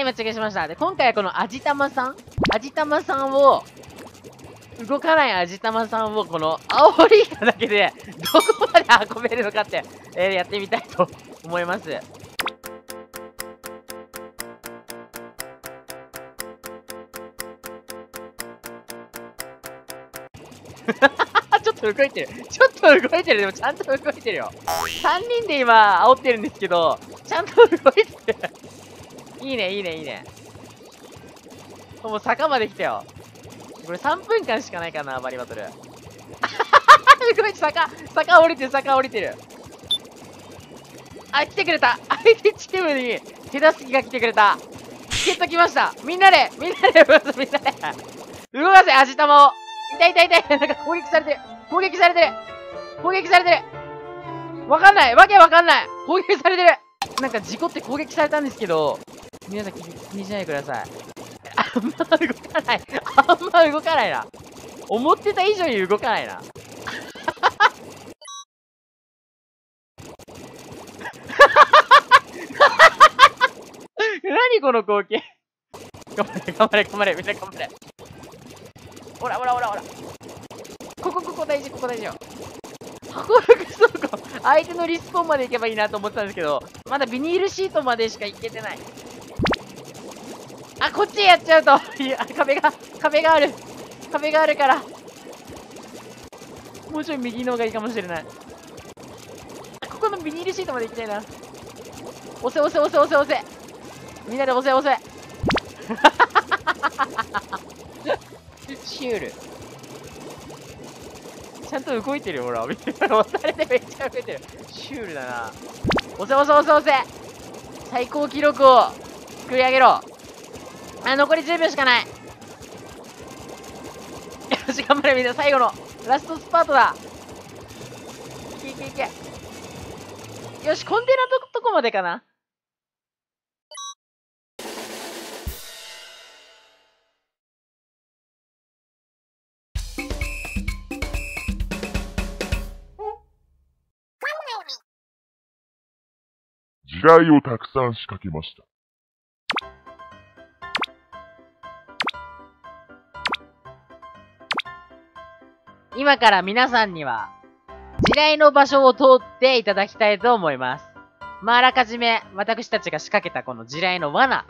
い、間違えしました。で、今回はこの味玉さん味玉さんを、動かない味玉さんを、この、煽りだけで、どこまで運べるのかって、えー、やってみたいと思います。ちょっと動いてる。ちょっと動いてる。でもちゃんと動いてるよ。3人で今、煽ってるんですけど、ちゃんと動いてる。いいね、いいね、いいね。もう坂まで来たよ。これ3分間しかないかな、バリバトル。ごめん、坂、坂降りてる、坂降りてる。あ、来てくれた。相手チームに手助けが来てくれた。ゲット来ました。みんなでみんなで動かせみんなで。動かせ味玉を。痛い痛い痛い。なんか攻撃されてる。攻撃されてる。攻撃されてる。わかんない。わけわかんない。攻撃されてる。なんか事故って攻撃されたんですけど、皆さん気にしないでください。あんま動かない。あんま動かないな。思ってた以上に動かないな。何この光景頑張れ、頑張れ、頑張れ、みんな頑張れ。ほらほらほらほら。ここ、ここ大事、ここ大事よ。箱力倉庫相手のリスポーンまで行けばいいなと思ったんですけど、まだビニールシートまでしか行けてない。あ、こっちやっちゃうといや、壁が、壁がある。壁があるから。もうちょい右の方がいいかもしれない。ここのビニールシートまで行きたいな。押せ押せ押せ押せ押せ。みんなで押せ押せ。シュール。ちゃんと動いてるよ、ほら。押されてめっちゃ動いてる。シュールだな。押せ押せ押せ押せ最高記録を作り上げろ。あ、残り10秒しかない。よし、頑張れみんな。最後のラストスパートだ。いけいけいけ。よし、コンテナととこまでかな。地雷をたくさん仕掛けました。今から皆さんには、地雷の場所を通っていただきたいと思います。まあ、あらかじめ、私たちが仕掛けたこの地雷の罠、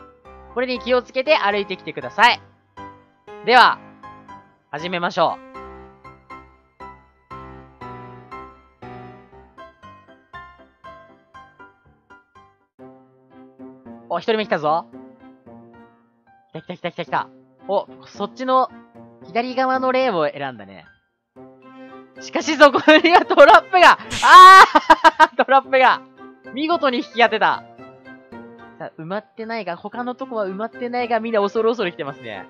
これに気をつけて歩いてきてください。では、始めましょう。お、一人目来たぞ。来た来た来た来た来た。お、そっちの左側のレーンを選んだね。しかしそこにはトラップがあー トラップが見事に引き当てたさ、埋まってないが、他のとこは埋まってないが、みんな恐る恐る来てますね。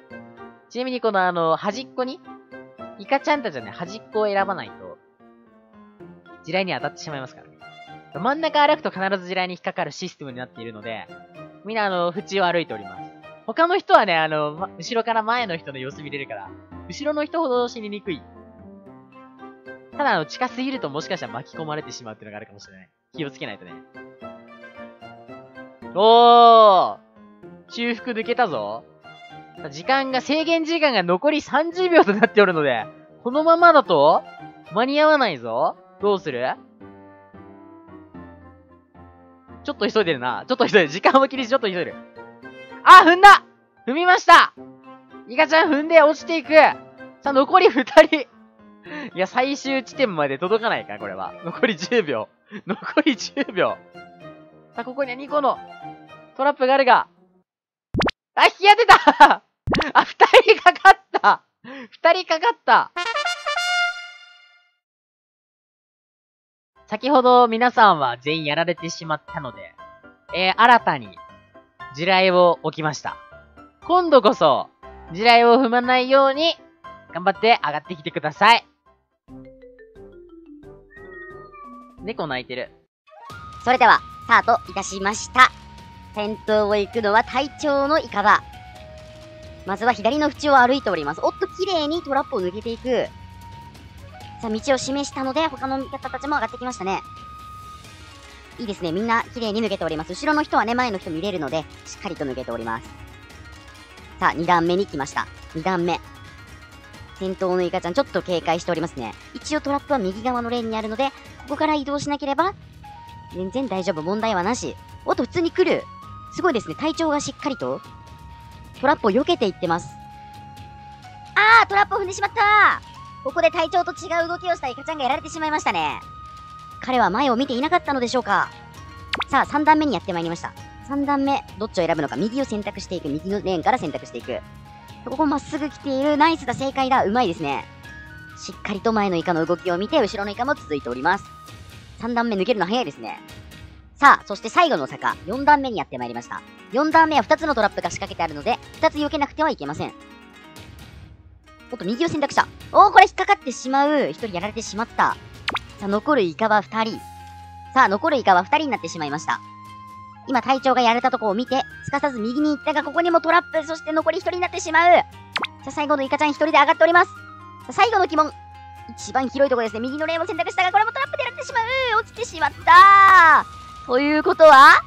ちなみにこのあの、端っこに、イカちゃんたちはね、端っこを選ばないと、地雷に当たってしまいますからね。真ん中歩くと必ず地雷に引っかかるシステムになっているので、みんなあの、縁を歩いております。他の人はね、あの、ま、後ろから前の人の様子見れるから、後ろの人ほど死ににくい。ただあの、近すぎるともしかしたら巻き込まれてしまうっていうのがあるかもしれない。気をつけないとね。おー修復抜けたぞ。時間が、制限時間が残り30秒となっておるので、このままだと間に合わないぞ。どうする？ちょっと急いでるな。ちょっと急いでる。時間を切りちょっと急いでる。あ、踏んだ踏みましたイカちゃん踏んで落ちていくさあ、残り2人いや、最終地点まで届かないか、これは。残り10秒。残り10秒。さあ、ここには2個のトラップがあるが。あ、引き当てたあ、2人かかった2人かかった先ほど皆さんは全員やられてしまったので、えー、新たに地雷を置きました。今度こそ、地雷を踏まないように、頑張って上がってきてください。猫鳴いてる。それでは、スタートいたしました。先頭を行くのは隊長のイカバ。まずは左の縁を歩いております。おっと、綺麗にトラップを抜けていく。さあ、道を示したので、他の味方たちも上がってきましたね。いいですね。みんな綺麗に抜けております。後ろの人はね、前の人見れるので、しっかりと抜けております。さあ、2段目に来ました。2段目。先頭のイカちゃん、ちょっと警戒しておりますね。一応トラップは右側のレーンにあるので、ここから移動しなければ、全然大丈夫。問題はなし。おっと、普通に来る。すごいですね。体調がしっかりと、トラップを避けていってます。あー、トラップを踏んでしまったここで隊長と違う動きをしたイカちゃんがやられてしまいましたね。彼は前を見ていなかったのでしょうかさあ、3段目にやってまいりました。3段目、どっちを選ぶのか、右を選択していく。右のレーンから選択していく。ここまっすぐ来ている。ナイスだ、正解だ。うまいですね。しっかりと前のイカの動きを見て、後ろのイカも続いております。3段目抜けるの早いですね。さあ、そして最後の坂、4段目にやってまいりました。4段目は2つのトラップが仕掛けてあるので、2つ避けなくてはいけません。おっと、右を選択した。おー、これ引っかかってしまう。1人やられてしまった。さあ、残るイカは2人。さあ、残るイカは2人になってしまいました。今、隊長がやれたとこを見て、すかさず右に行ったが、ここにもトラップ、そして残り1人になってしまう。さあ、最後のイカちゃん1人で上がっております。さあ、最後の鬼門。一番広いところですね。右のレーンを選択したが、これもトラップでやられてしまう。落ちてしまった。ということは、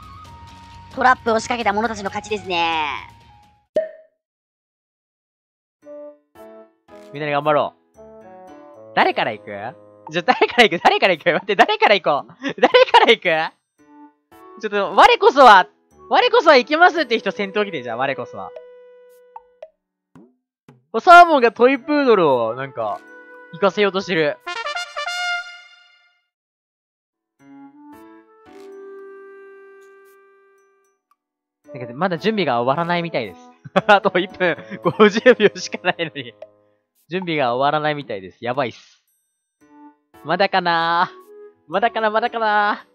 トラップを仕掛けた者たちの勝ちですね。みんなで頑張ろう。誰から行く？じゃ、誰から行く？誰から行く？待って、誰から行こう？誰から行く？ちょっと、我こそは、我こそは行きますって人先頭来て、じゃあ、我こそは。サーモンがトイプードルを、なんか、行かせようとしてる。だけど、まだ準備が終わらないみたいです。あと1分50秒しかないのに。準備が終わらないみたいです。やばいっす。まだかなまだかなまだかな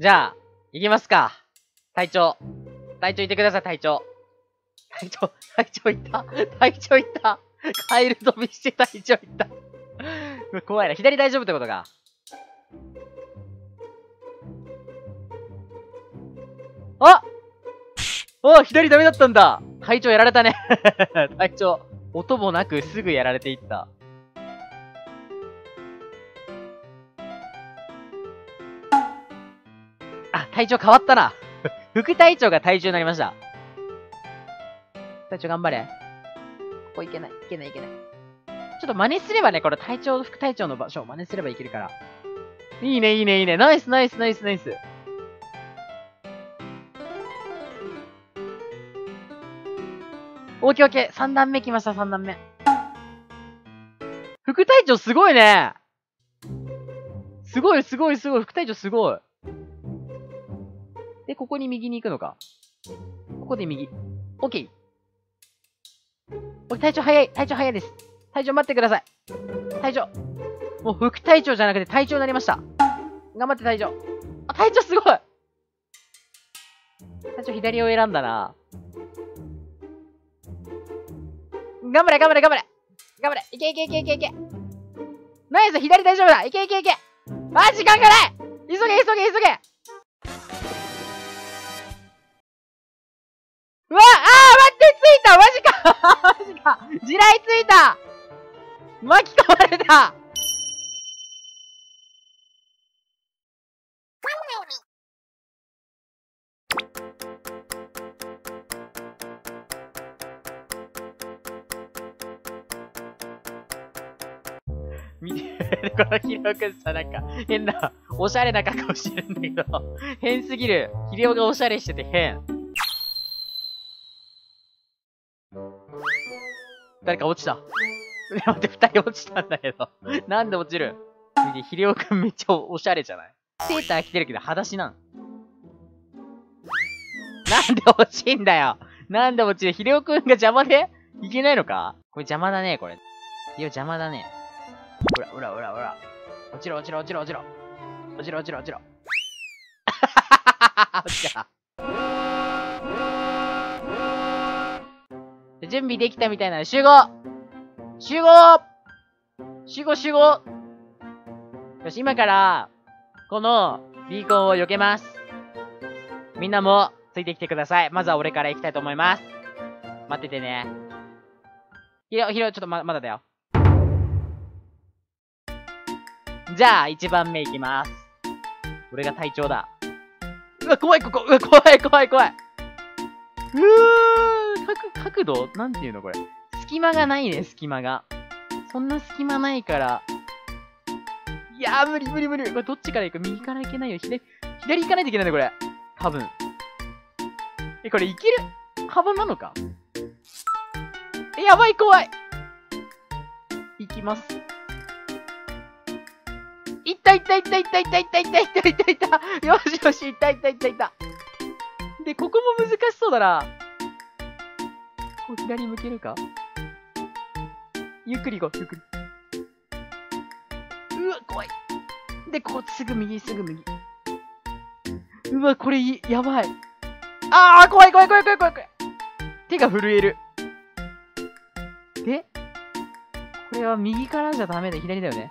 じゃあ、行きますか。隊長。隊長いてください、隊長。隊長、隊長いった。隊長いった。カエル飛びして隊長いった。怖いな。左大丈夫ってことか。あお左ダメだったんだ隊長やられたね 隊長、音もなくすぐやられていった。あ、隊長変わったな 副隊長が隊長になりました。隊長頑張れ。ここいけない、いけない、いけない。ちょっと真似すればね、これ隊長、副隊長の場所を真似すればいけるから。いいね、いいね、いいね。ナイス、ナイス、ナイス、ナイス。オッケーオッケー。3段目来ました、3段目。副隊長すごいねすごい、すごい、すごい。副隊長すごい。で、ここに右に行くのか。ここで右。オッケー。お隊長早い。隊長早いです。隊長待ってください。隊長。もう副隊長じゃなくて隊長になりました。頑張って隊長。あ、隊長すごい隊長左を選んだな。頑張れ、頑張れ、頑張れ。頑張れ。いけいけいけいけいけ。ナイス、左大丈夫だ。いけいけいけ。あ、時間がない急げ、急げ、急げ。うわあー待って、ついたマジか マジか地雷ついた巻き込まれた見て、このヒロくんさ、なんか、変な、おしゃれな格好してるんだけど、変すぎる。ヒレオがおしゃれしてて変。誰か落ちた。ね、待って、二人落ちたんだけど。なんで落ちる？見て、ヒレオくんめっちゃおしゃれじゃない？セーター着てるけど、裸足なん。なんで落ちんだよなんで落ちる？ヒレオくんが邪魔で？いけないのか？これ邪魔だね、これ。ヒレオ邪魔だね。ほら、ほら、ほら、ほら。落ちろ、落ちろ、落ちろ、落ちろ。落ちろ、落ちろ、落ちろ。落ちた。準備できたみたいなの集合集合集合集合よし、今から、このビーコンを避けます。みんなもついてきてください。まずは俺から行きたいと思います。待っててね。ひろ、ひろ、ちょっとま、まだだよ。じゃあ、1番目いきます。これが隊長だ。うわ、怖い、ここ。うわ、怖い、怖い、怖い。うー角、角度なんていうのこれ？隙間がないね、隙間が。そんな隙間ないから。いやー、無理無理無理。これどっちから行く？右から行けないよ。左、左行かないといけないね、これ。多分。え、これ行ける？幅なのか？え、やばい、怖い。行きます。いったいったいったいったいったいったいったいったいったいったよしよし、いったいったいったいった。で、ここも難しそうだな。こう左向けるか？ゆっくり行こう、ゆっくり。うわ、怖い。で、こう、すぐ右、すぐ右。うわ、これ、やばい。あー、怖い怖い怖い怖い怖い怖い。手が震える。で、これは右からじゃダメだ、左だよね。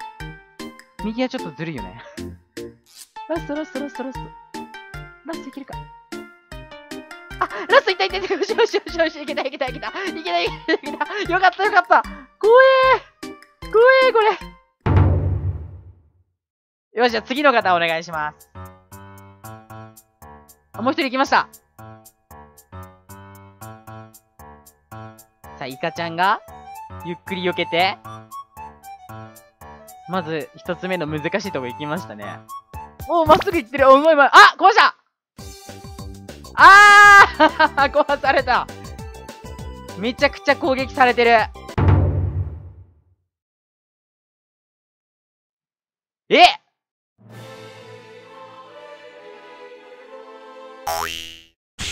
右はちょっとずるいよね。ラスト、ラスト、ラスト、ラスト。ラストいけるか？ラストいったいったいったよしよしよしよし、いけたいけたいけた。いけたいけたいけた。よかったよかった。怖えー。怖えー、これ。よし、じゃあ次の方お願いします。あ、もう一人行きました。さあ、イカちゃんが、ゆっくり避けて、まず、一つ目の難しいとこ行きましたね。おー、まっすぐ行ってる。お、うまいうまい。あ壊したあー 壊されためちゃくちゃ攻撃されてる。え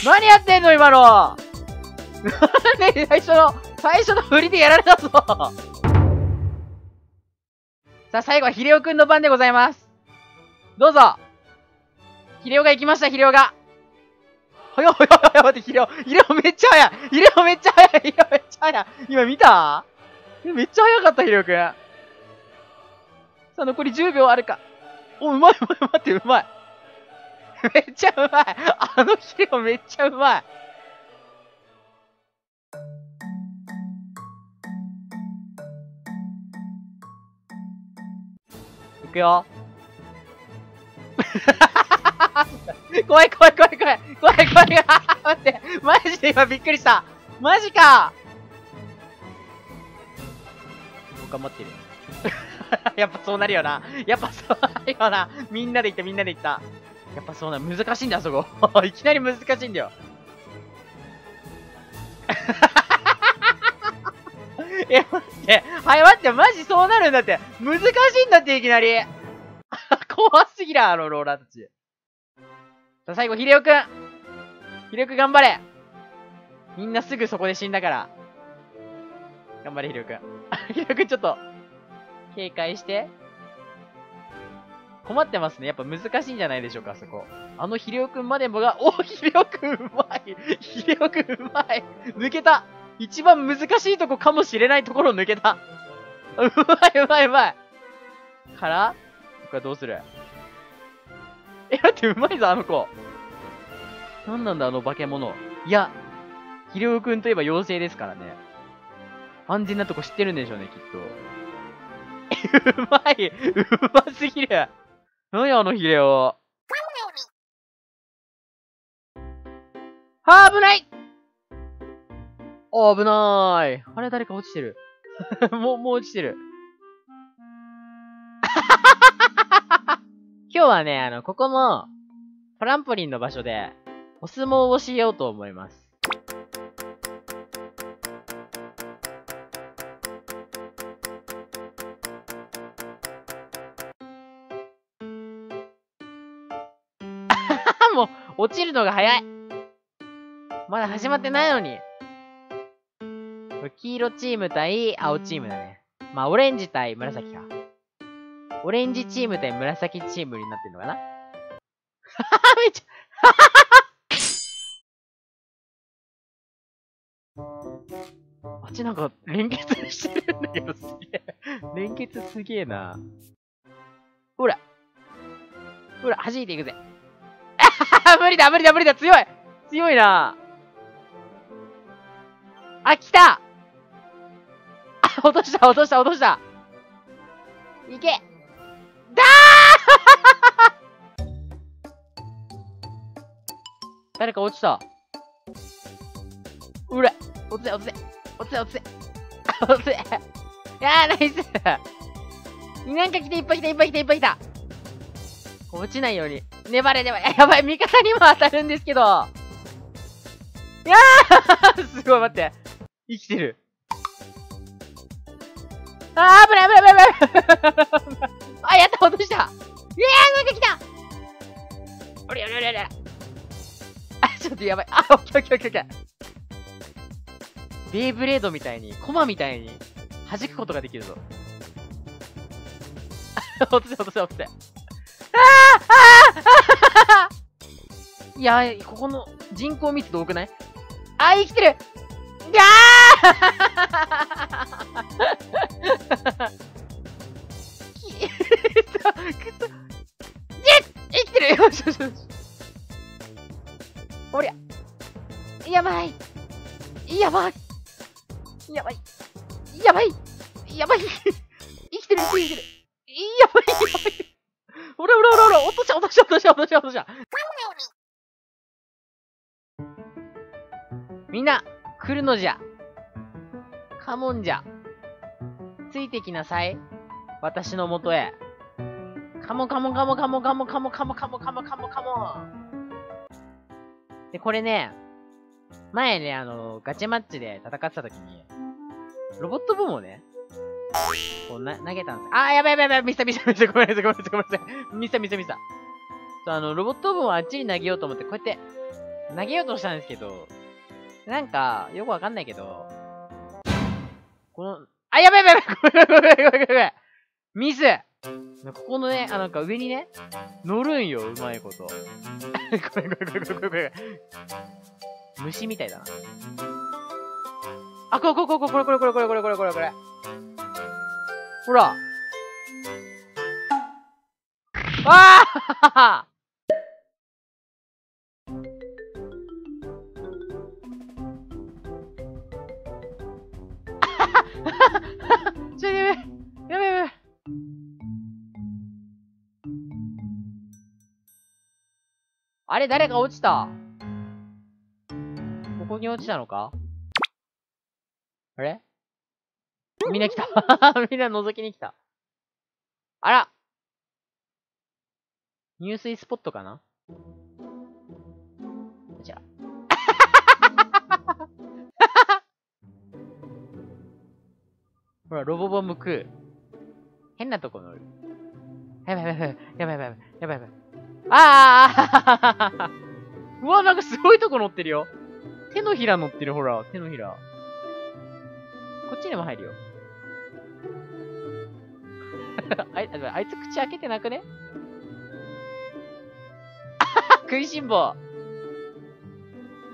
何やってんの今の なんで最初の、最初の振りでやられたぞ さあ、最後はヒレオくんの番でございます。どうぞヒレオが行きました、ヒレオが。ほよほよほよ待って、ヒレオ、ヒレオめっちゃ早いヒレオめっちゃ早いヒレオめっちゃ早い今見た？めっちゃ早かった、ヒレオくん。さあ、残り10秒あるか。お、うまいうまい、待って、うまい。めっちゃうまい。あのヒレオめっちゃうまい。いくよ。怖い怖い怖い怖い怖い怖い 待ってマジで今びっくりしたマジか頑張ってる。やっぱそうなるよな。やっぱそうなるよな。みんなで行ったみんなで行った。やっぱそうなる。難しいんだ、あそこ。いきなり難しいんだよ。え、待って。はい、待って。マジそうなるんだって。難しいんだって、いきなり。怖すぎら、あのローラーたち。さあ、最後、ヒデオくん。ヒデオくん頑張れ。みんなすぐそこで死んだから。頑張れ、ヒデオくん。ヒデオくんちょっと、警戒して。困ってますね。やっぱ難しいんじゃないでしょうか、そこ。あのヒレオくんまでもが、おヒレオくんうまいヒレオくんうまい抜けた一番難しいとこかもしれないところを抜けたうまいうまいうまいからこれどうする？え、だってうまいぞ、あの子。なんなんだ、あの化け物。いや、ヒレオくんといえば妖精ですからね。安全なとこ知ってるんでしょうね、きっと。うまいうますぎる何やあのヒレオ。あ、危ない危なーい。あれ誰か落ちてる。もう、もう落ちてる。今日はね、あの、ここの、トランポリンの場所で、お相撲をしようと思います。もう、落ちるのが早い。まだ始まってないのに。これ黄色チーム対青チームだね。まあ、オレンジ対紫か。オレンジチーム対紫チームになってんのかな？めっちゃ。あっちなんか連結してるんだけどすげえ。連結すげえな。ほら。ほら、弾いていくぜ。無理だ、無理だ、無理だ、強い強いなあ、来たあ、落とした、落とした、落としたいけだ 誰か落ちた。うら、落ちて、落ちて、落ちて、落ちて、落ちて。い やー、ナイス。なんか来て、いっぱい来た、いっぱい来た、いっぱい来た。落ちないように。粘れ、粘れ。やばい、味方にも当たるんですけど。いやーすごい、待って。生きてる。あー、危ない、危ない、危ない、危ない。あ、やった、落とした。いやー、なんか来たおりゃおりゃおりおり。あ、ちょっとやばい。あ、オッケーオッケーオッケーオッケー。ベイブレードみたいに、コマみたいに、弾くことができるぞ。落とせ、落とせ、落とせ。あーあーいや、ここの人口密度多くない？あー、生きてるいやー、生きてるよしよしよし。おりゃ。やばい。やばい。やばい。やばい。やばい。生きてる、生きてる。やばい、やばい。ほらほらほらほら、落とした、落とした、落とした、落とした、落とした。みんな、来るのじゃ。カモンじゃ。つい。てきなさい。私のもとへ。カモカモカモカモカモカモカモカモカモカモカモ。で、これね、前ね、あの、ガチャマッチで戦ってた時に、ロボット部もね、こうな、投げたんです。あー、やばいやばいやばい、ミスったミスったミスった、ごめんなさい、ごめんなさい、ごめんなさい。ミスったミスったミスった。そう、あの、ロボット部をあっちに投げようと思って、こうやって、投げようとしたんですけど、なんか、よくわかんないけど、この、あ、やばいやばいやばい、ごめんごめんごめんごめん。ミスここのね、あ、なんか上にね、乗るんよ、うまいこと。ごめんごめんごめんごめんごめん。虫みたいだな。あ、これこれこれこれこれこれこれこれこれこれこれ。ほら。ああ ちょ、やべやべやべあれ、誰か落ちた？ここに落ちたのか？あれ？みんな来た。みんな覗きに来た。あら入水スポットかな？こちら。ほら、ロボボムク変なとこ乗る。やばいやばいやばいやばいやばいやばい。ああうわ、なんかすごいとこ乗ってるよ。手のひら乗ってる、ほら、手のひら。こっちにも入るよ。あいあいつ口開けてなくね？食いしん坊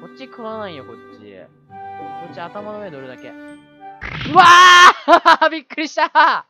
こっち食わないよ、こっち。こっち頭の上乗るだけ。うわー びっくりした